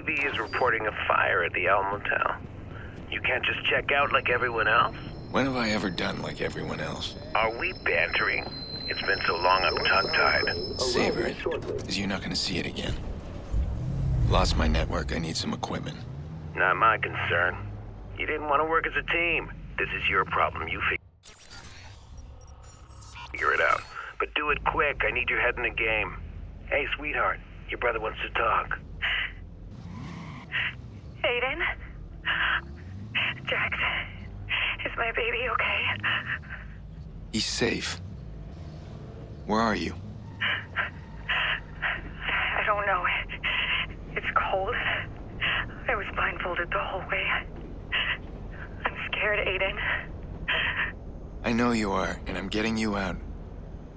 The TV is reporting a fire at the El Motel. You can't just check out like everyone else? When have I ever done like everyone else? Are we bantering? It's been so long I'm tongue-tied. Savor it, because you're not gonna see it again. Lost my network, I need some equipment. Not my concern. You didn't want to work as a team. This is your problem. You figure it out. But do it quick. I need your head in the game. Hey, sweetheart. Your brother wants to talk. Aiden? Jax, is my baby okay? He's safe. Where are you? I don't know. It's cold. I was blindfolded the whole way. I'm scared, Aiden. I know you are, and I'm getting you out.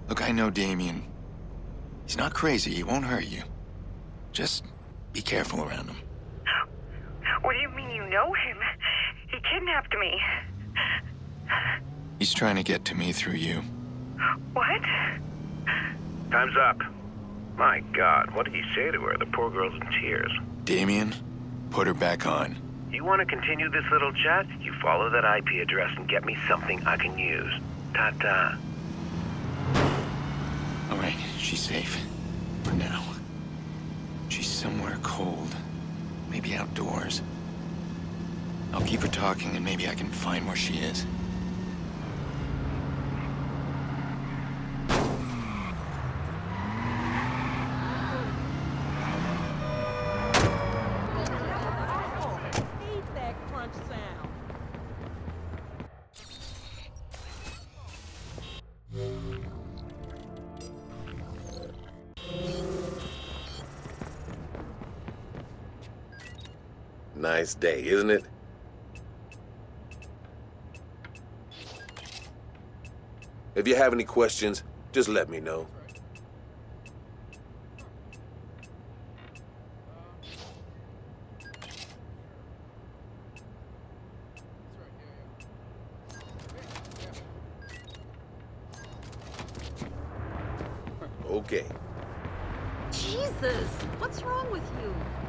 Look, I know Damien. He's not crazy, he won't hurt you. Just be careful around him. What do you mean you know him? He kidnapped me. He's trying to get to me through you. What? Time's up. My God, what did he say to her? The poor girl's in tears. Damien, put her back on. You want to continue this little chat? You follow that IP address and get me something I can use. Ta-ta. All right, she's safe. For now. She's somewhere cold. Maybe outdoors. I'll keep her talking and maybe I can find where she is. Nice day, isn't it? If you have any questions, just let me know. Okay. Jesus, what's wrong with you?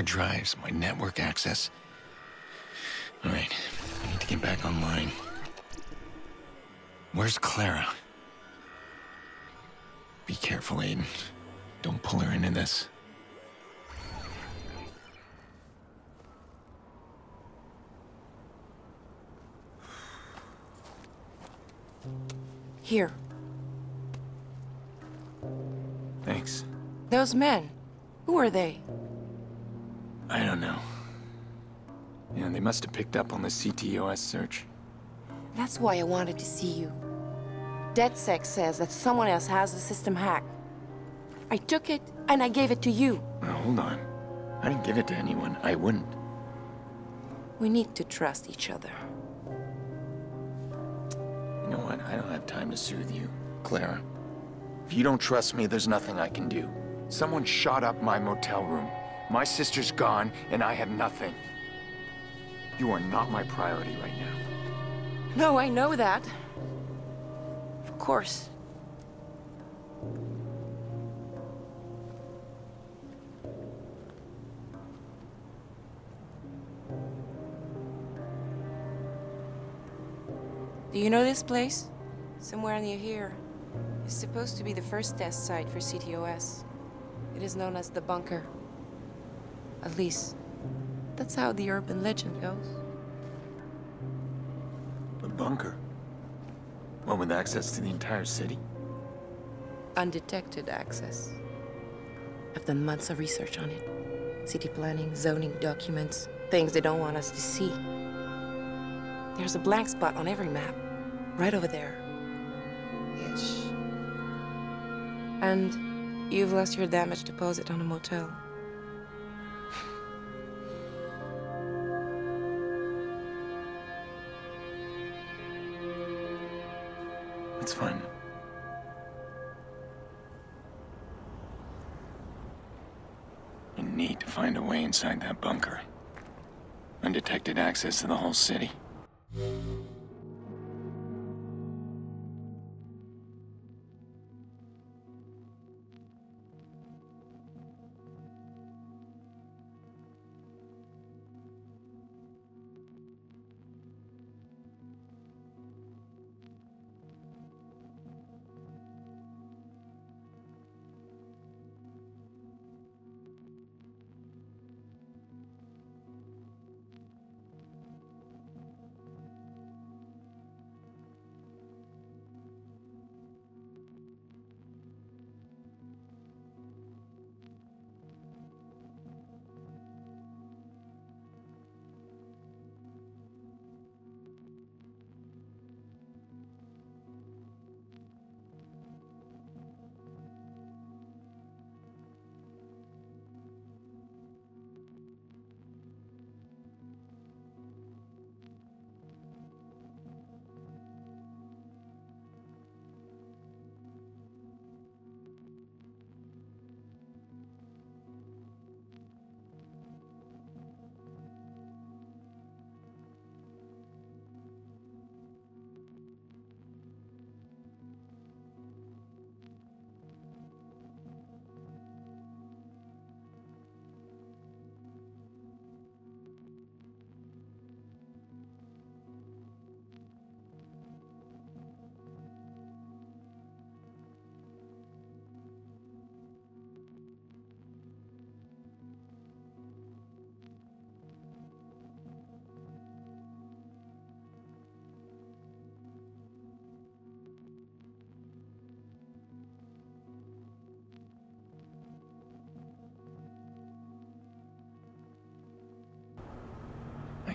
Hard drives, my network access. All right, I need to get back online. Where's Clara? Be careful, Aiden. Don't pull her into this. Here. Thanks. Those men. Who are they? I don't know. Yeah, they must have picked up on the CTOS search. That's why I wanted to see you. DedSec says that someone else has the system hacked. I took it, and I gave it to you. Now, hold on. I didn't give it to anyone. I wouldn't. We need to trust each other. You know what? I don't have time to soothe you, Clara. If you don't trust me, there's nothing I can do. Someone shot up my motel room. My sister's gone, and I have nothing. You are not my priority right now. No, I know that. Of course. Do you know this place? Somewhere near here. It's supposed to be the first test site for CTOS. It is known as the Bunker. At least, that's how the urban legend goes. The bunker? One with access to the entire city? Undetected access. I've done months of research on it. City planning, zoning documents, things they don't want us to see. There's a blank spot on every map. Right over there. Ish. And you've lost your damage deposit on a motel. It's fine. You need to find a way inside that bunker. Undetected access to the whole city.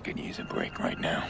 Could use a break right now.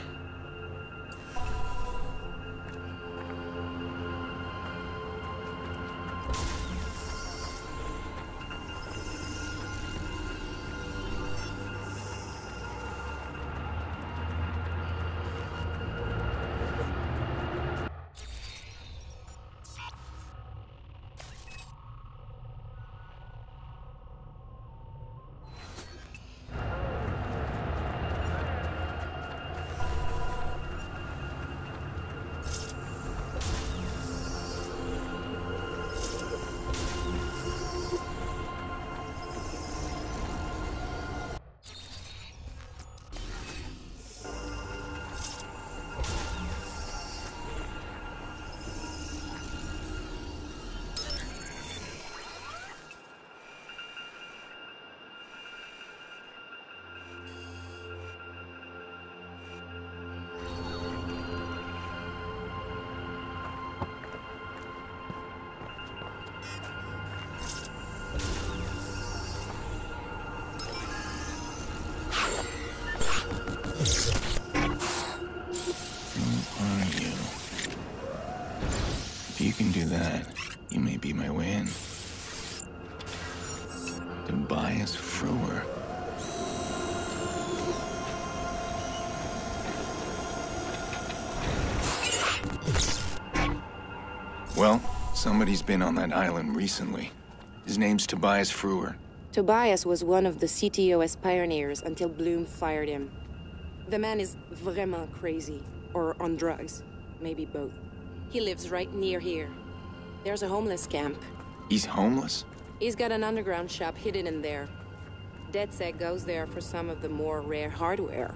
May be my way in. Tobias Frewer. Well, somebody's been on that island recently. His name's Tobias Frewer. Tobias was one of the CTOS pioneers until Blume fired him. The man is vraiment crazy, or on drugs, maybe both. He lives right near here. There's a homeless camp. He's homeless? He's got an underground shop hidden in there. DedSec goes there for some of the more rare hardware.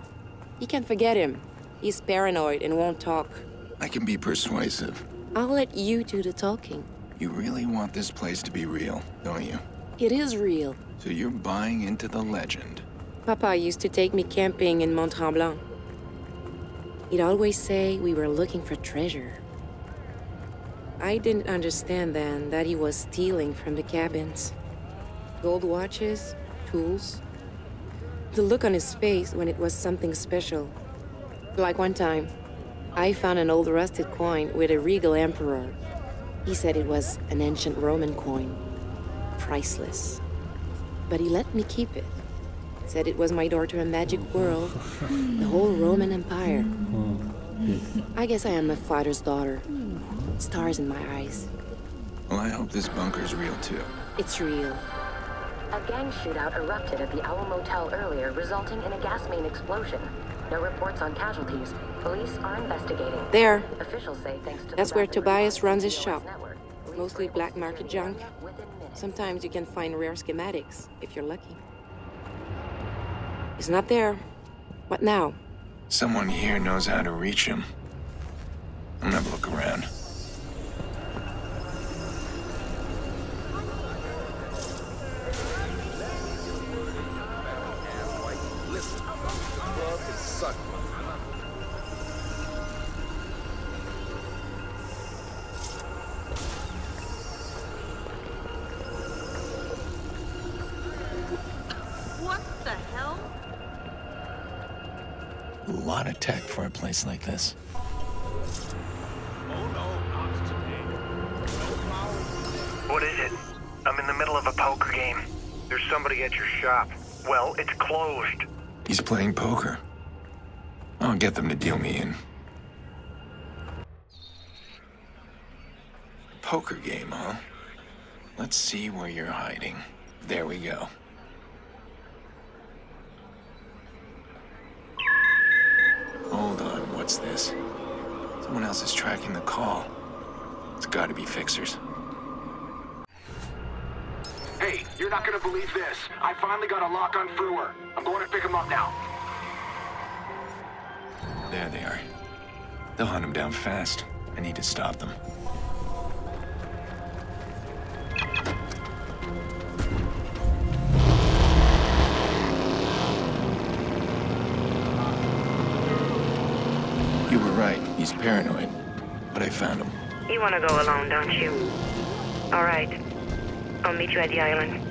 You can't forget him. He's paranoid and won't talk. I can be persuasive. I'll let you do the talking. You really want this place to be real, don't you? It is real. So you're buying into the legend. Papa used to take me camping in Mont Tremblant. He'd always say we were looking for treasure. I didn't understand then that he was stealing from the cabins. Gold watches, tools, The look on his face when it was something special. Like one time, I found an old rusted coin with a regal emperor. He said it was an ancient Roman coin. Priceless. But he let me keep it. Said it was my door to a magic world, the whole Roman Empire. Oh, I guess I am my father's daughter. Stars in my eyes. Well, I hope this bunker's real too. It's real. A gang shootout erupted at the Owl Motel earlier, resulting in a gas main explosion. No reports on casualties. Police are investigating. There. Officials say thanks to the That's where Tobias runs his shop. network, Mostly black market junk. area within minutes. Sometimes you can find rare schematics, if you're lucky. He's not there. What now? Someone here knows how to reach him. I'm gonna look around. Place like this. Oh no, ox today. What is it? I'm in the middle of a poker game. There's somebody at your shop. Well, it's closed. He's playing poker. I'll get them to deal me in. Poker game, huh? Let's see where you're hiding. There we go. Hold on, what's this? Someone else is tracking the call. It's gotta be fixers. Hey, you're not gonna believe this. I finally got a lock on Frewer. I'm going to pick him up now. There they are. They'll hunt him down fast. I need to stop them. He's paranoid. But I found him. You want to go alone, don't you? All right. I'll meet you at the island.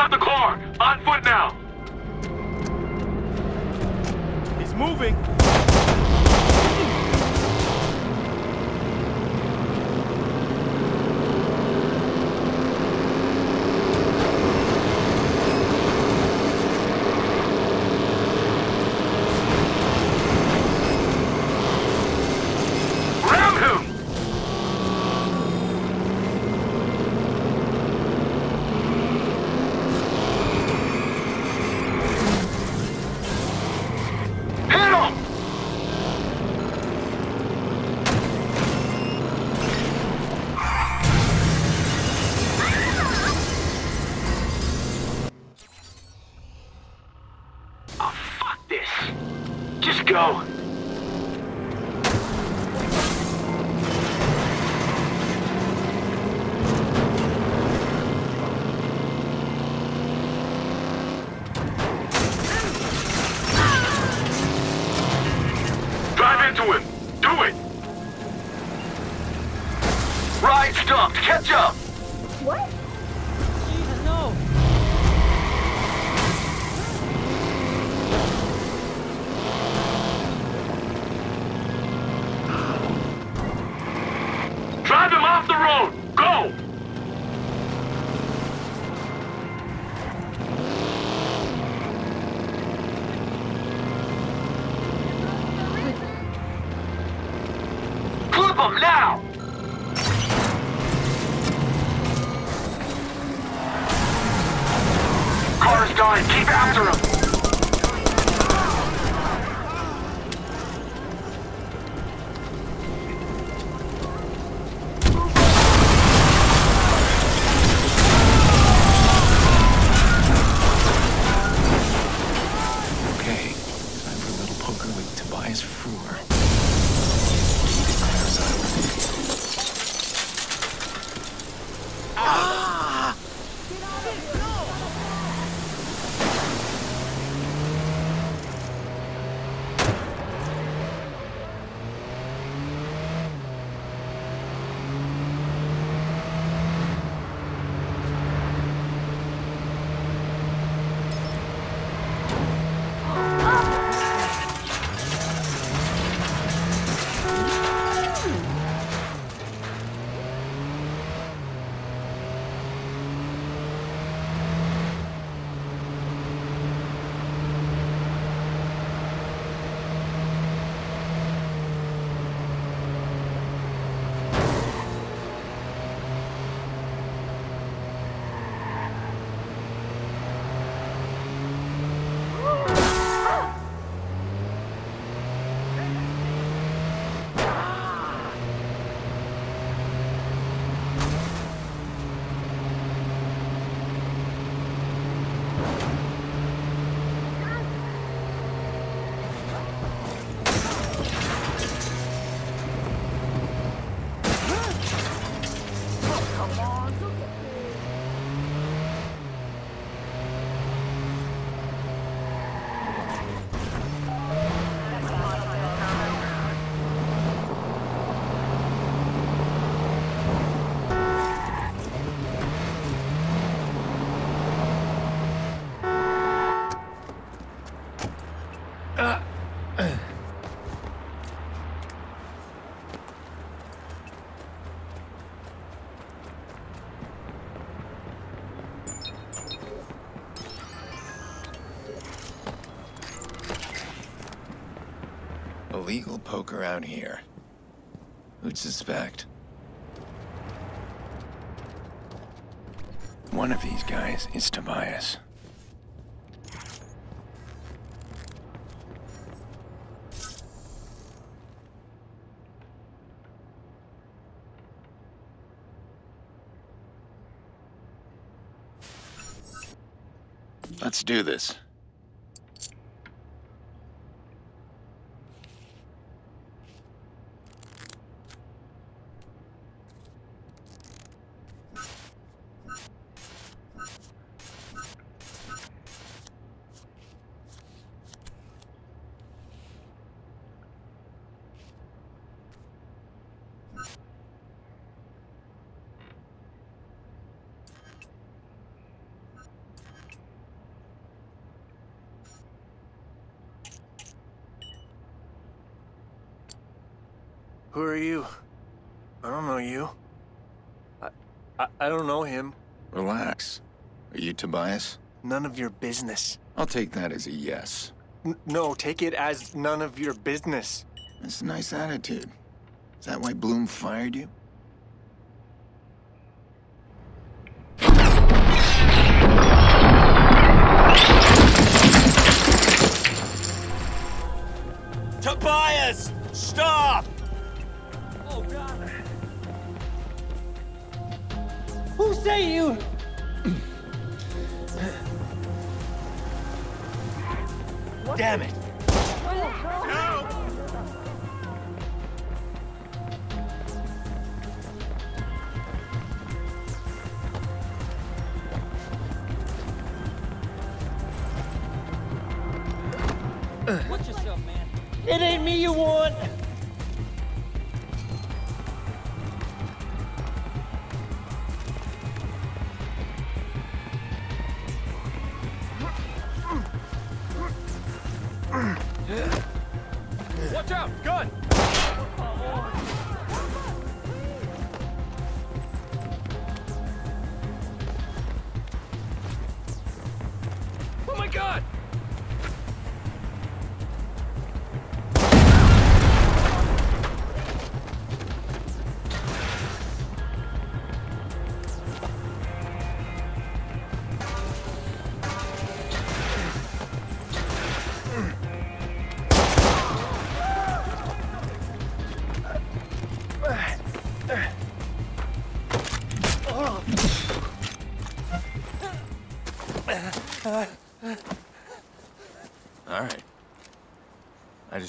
Left the car. On foot now. He's moving. Road! Illegal poker out here. Who'd suspect? One of these guys is Tobias. Let's do this. Who are you? I don't know you. I, I, I don't know him. Relax. Are you Tobias? None of your business. I'll take that as a yes. N no, take it as none of your business. That's a nice attitude. Is that why Blume fired you?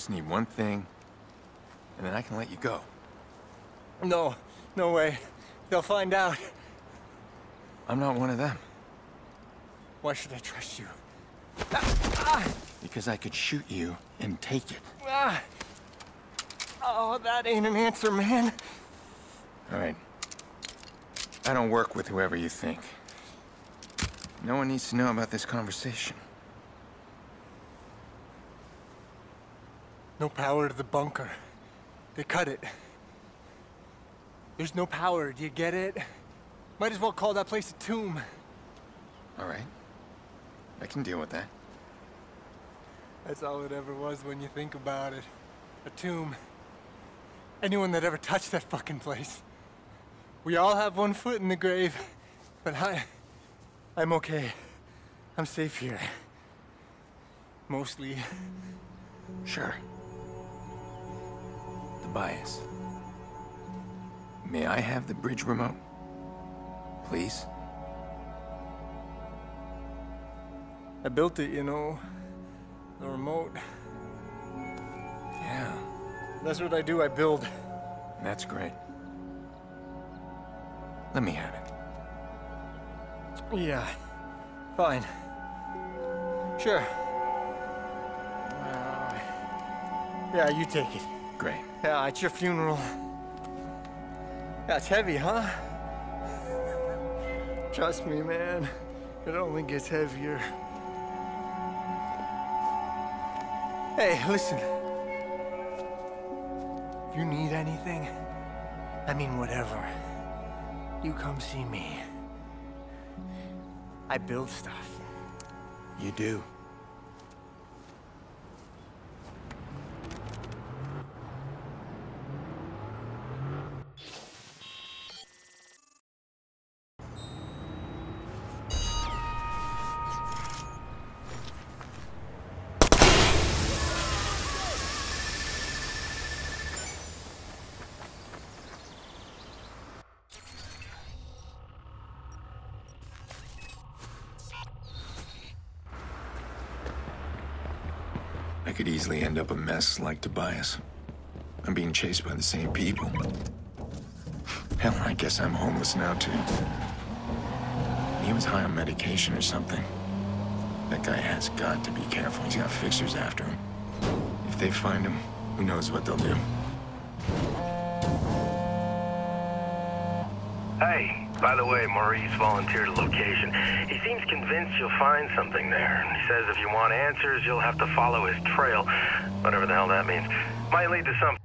Just need one thing, and then I can let you go. No, no way. They'll find out. I'm not one of them, Why should I trust you? because I could shoot you and take it. Ah! Oh, that ain't an answer, man. All right. I don't work with whoever you think. No one needs to know about this conversation. No power to the bunker. They cut it. There's no power, do you get it? Might as well call that place a tomb. All right. I can deal with that. That's all it ever was when you think about it. A tomb. Anyone that ever touched that fucking place. We all have one foot in the grave, but I... I'm okay. I'm safe here. Mostly. Sure. Tobias. May I have the bridge remote? Please? I built it, you know. The remote. Yeah, That's what I do, I build. that's great. Let me have it. Yeah. Fine. Sure. Uh, yeah, you take it. Great. Yeah, it's your funeral. Yeah, it's heavy, huh? Trust me, man. It only gets heavier. Hey, listen. If you need anything, I mean whatever, you come see me. I build stuff. You do. I could easily end up a mess like Tobias. I'm being chased by the same people. Hell, I guess I'm homeless now, too. He was high on medication or something. That guy has got to be careful. He's got fixers after him. If they find him, who knows what they'll do. By the way, Maurice volunteered a location. He seems convinced you'll find something there. He says if you want answers, you'll have to follow his trail. Whatever the hell that means. Might lead to something.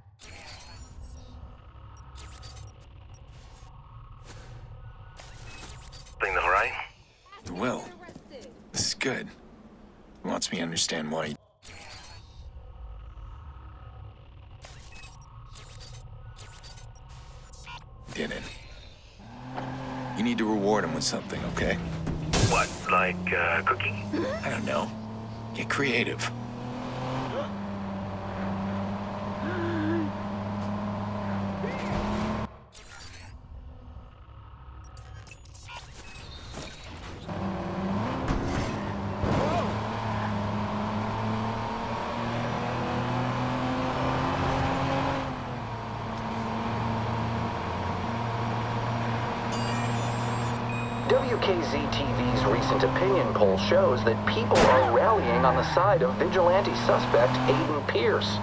WKZ TV's recent opinion poll shows that people are rallying on the side of vigilante suspect Aiden Pearce.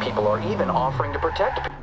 People are even offering to protect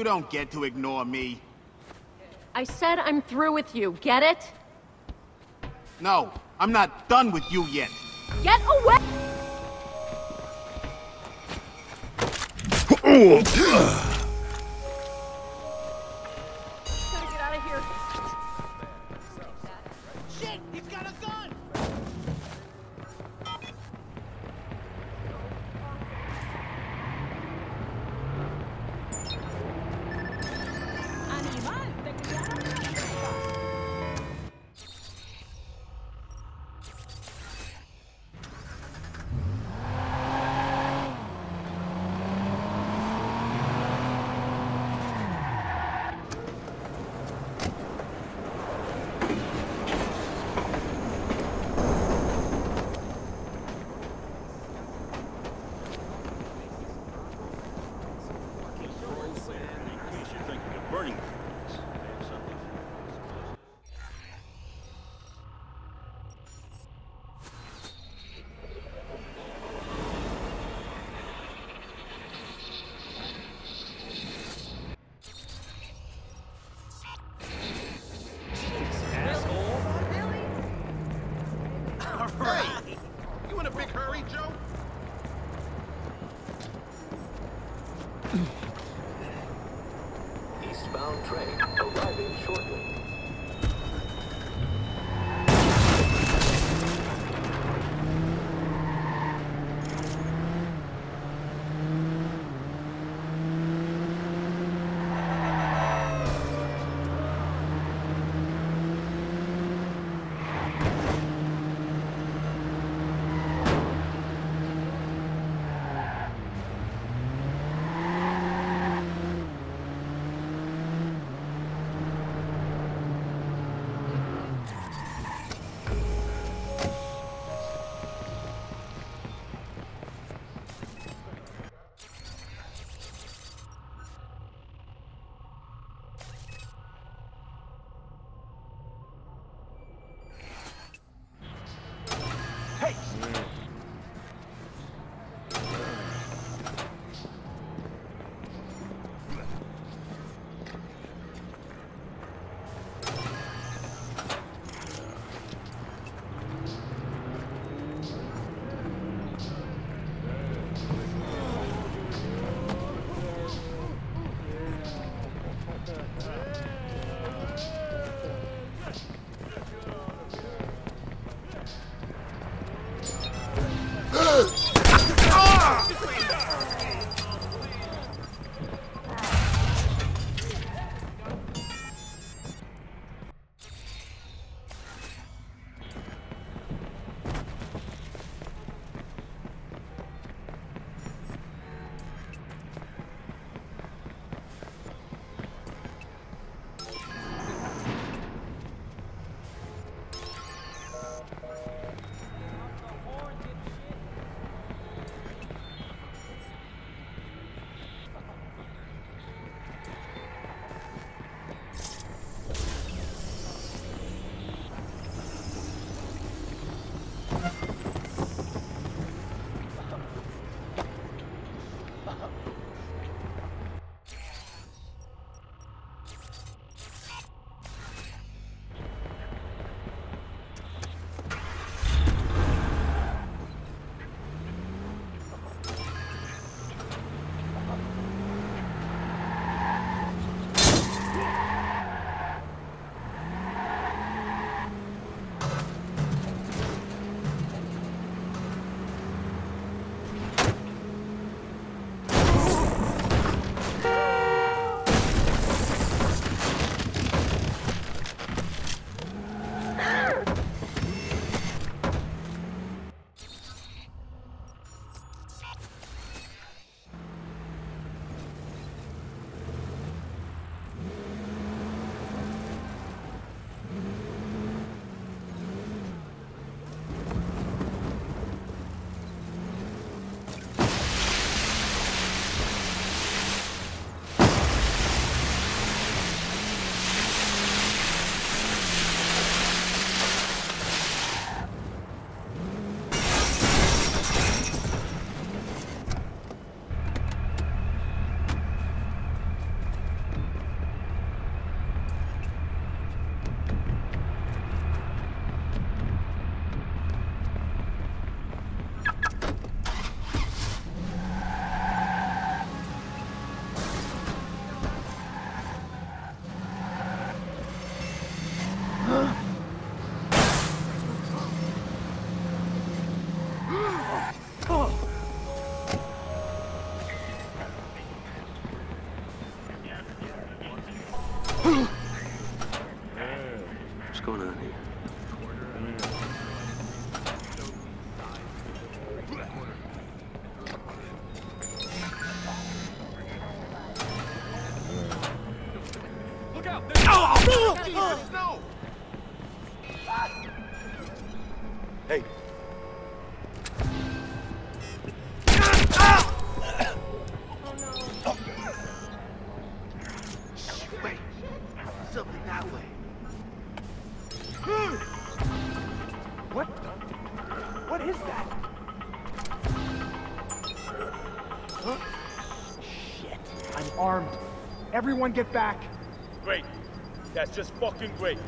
You don't get to ignore me. I said I'm through with you. Get it? No, I'm not done with you yet. Get away! Eastbound train arriving shortly. Good. Everyone get back. Great. That's just fucking great.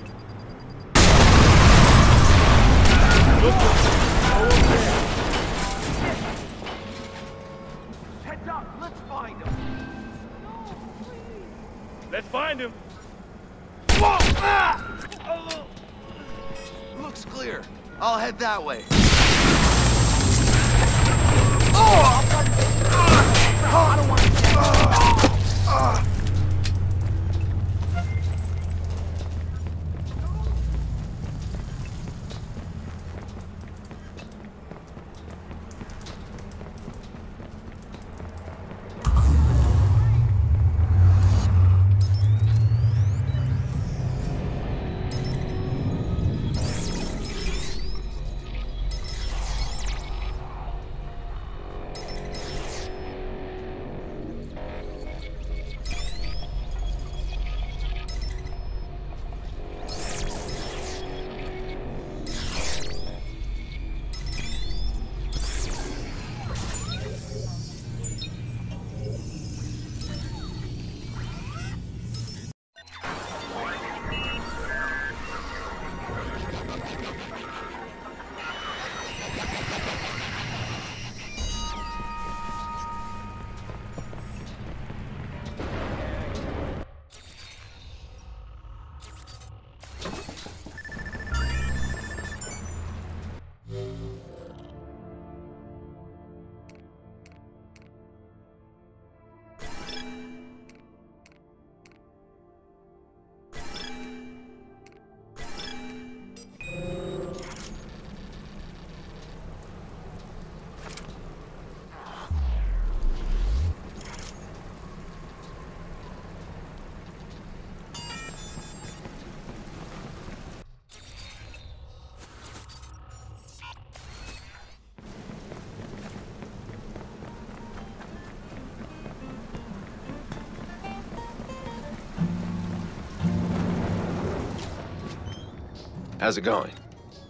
How's it going?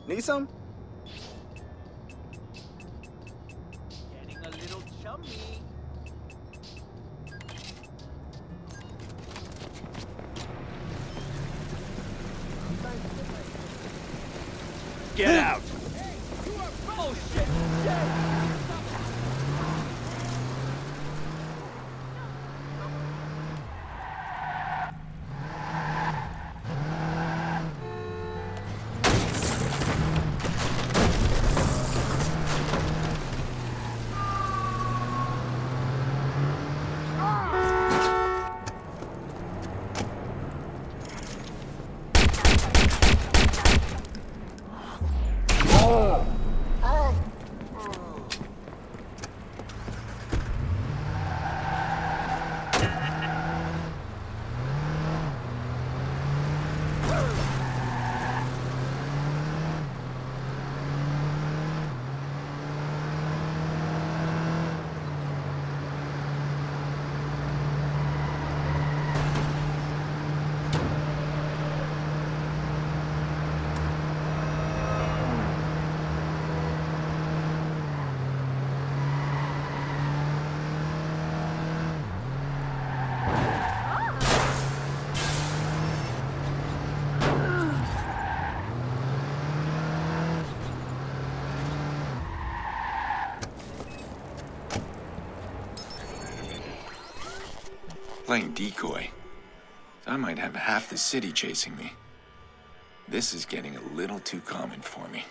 Need some? Playing decoy. I might have half the city chasing me. This is getting a little too common for me.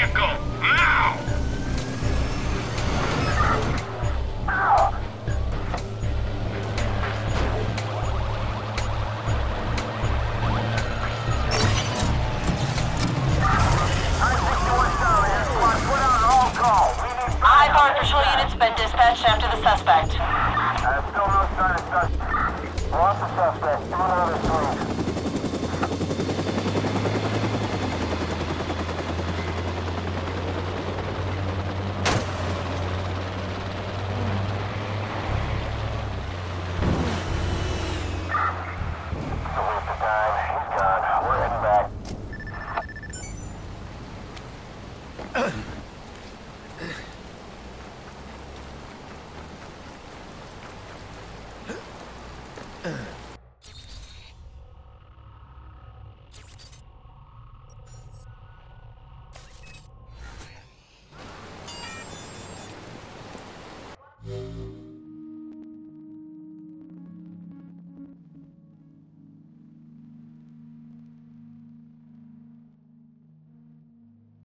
Vehicle!